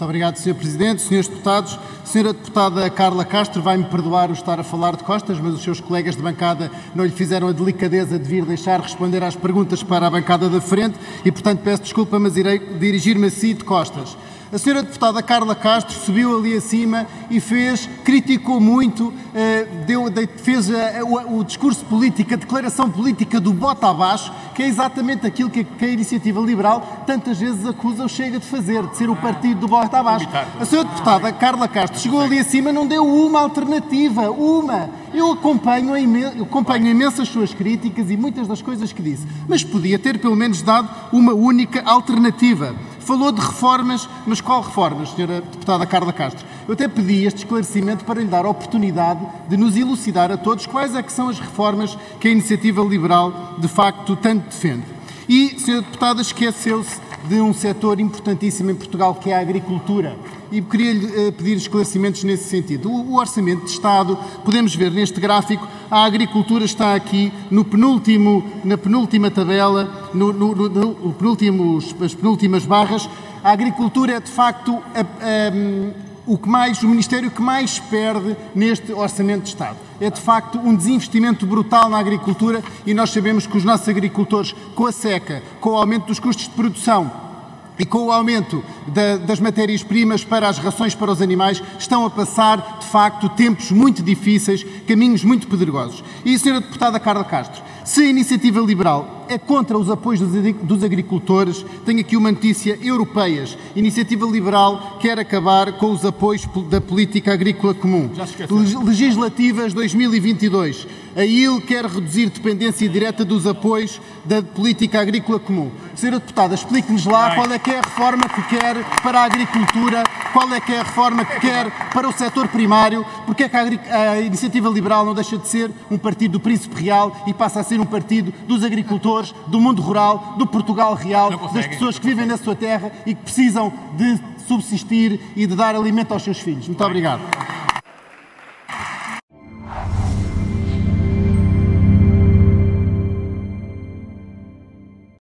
Muito obrigado, Sr. Presidente, Srs. Deputados. Sra. Deputada Carla Castro vai-me perdoar o estar a falar de costas, mas os seus colegas de bancada não lhe fizeram a delicadeza de vir deixar responder às perguntas para a bancada da frente e, portanto, peço desculpa, mas irei dirigir-me a si de costas. A senhora deputada Carla Castro subiu ali acima e fez, criticou muito, eh, deu, fez o, o, discurso político, a declaração política do bota abaixo, que é exatamente aquilo que, a Iniciativa Liberal tantas vezes acusa o Chega de fazer, de ser o partido do bota abaixo. A senhora deputada Carla Castro chegou ali acima não deu uma alternativa, uma. Eu acompanho, eu acompanho imensas suas críticas e muitas das coisas que disse, mas podia ter pelo menos dado uma única alternativa. Falou de reformas, mas qual reformas, senhora deputada Carla Castro? Eu até pedi este esclarecimento para lhe dar a oportunidade de nos elucidar a todos quais é que são as reformas que a Iniciativa Liberal de facto tanto defende. E, senhora deputada, esqueceu-se de um setor importantíssimo em Portugal que é a agricultura e queria-lhe uh, pedir esclarecimentos nesse sentido. O, Orçamento de Estado, podemos ver neste gráfico, a agricultura está aqui no penúltimo, na penúltima tabela, no, no, no, no penúltimos, as penúltimas barras. A agricultura é de facto a, a, o que mais, o Ministério que mais perde neste Orçamento de Estado. É de facto um desinvestimento brutal na agricultura e nós sabemos que os nossos agricultores, com a seca, com o aumento dos custos de produção, e com o aumento da, das matérias-primas para as rações para os animais, estão a passar, de facto, tempos muito difíceis, caminhos muito pedregosos. E, Sra. Deputada Carla Castro, se a iniciativa liberal é contra os apoios dos agricultores, tenho aqui uma notícia europeias. Iniciativa Liberal quer acabar com os apoios da política agrícola comum. Legislativas 2022. A IL quer reduzir dependência direta dos apoios da política agrícola comum. Senhora Deputada, explique-nos lá qual é que é a reforma que quer para a agricultura, qual é que é a reforma que quer para o setor primário, porque é que a, a Iniciativa Liberal não deixa de ser um partido do Príncipe Real e passa a ser um partido dos agricultores, do mundo rural, do Portugal real, das pessoas que vivem na sua terra e que precisam de subsistir e de dar alimento aos seus filhos. Muito obrigado.